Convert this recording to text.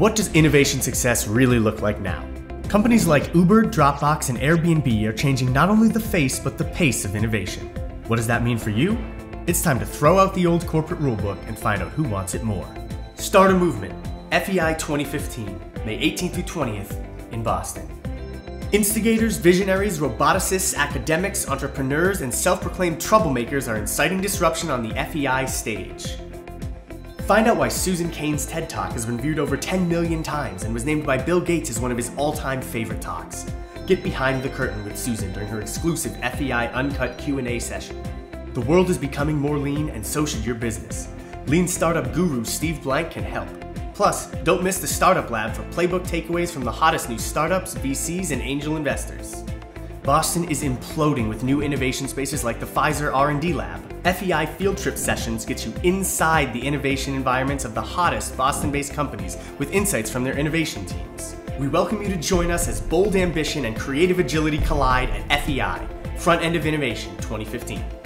What does innovation success really look like now? Companies like Uber, Dropbox, and Airbnb are changing not only the face but the pace of innovation. What does that mean for you? It's time to throw out the old corporate rulebook and find out who wants it more. Start a movement. FEI 2015, May 18th through 20th in Boston. Instigators, visionaries, roboticists, academics, entrepreneurs, and self proclaimed troublemakers are inciting disruption on the FEI stage. Find out why Susan Cain's TED Talk has been viewed over 10 million times and was named by Bill Gates as one of his all-time favorite talks. Get behind the curtain with Susan during her exclusive FEI Uncut Q&A session. The world is becoming more lean and so should your business. Lean startup guru Steve Blank can help. Plus, don't miss the Startup Lab for playbook takeaways from the hottest new startups, VCs, and angel investors. Boston is imploding with new innovation spaces like the Pfizer R&D Lab. FEI field trip sessions get you inside the innovation environments of the hottest Boston-based companies with insights from their innovation teams. We welcome you to join us as bold ambition and creative agility collide at FEI, Front End of Innovation 2015.